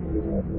you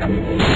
Thank you.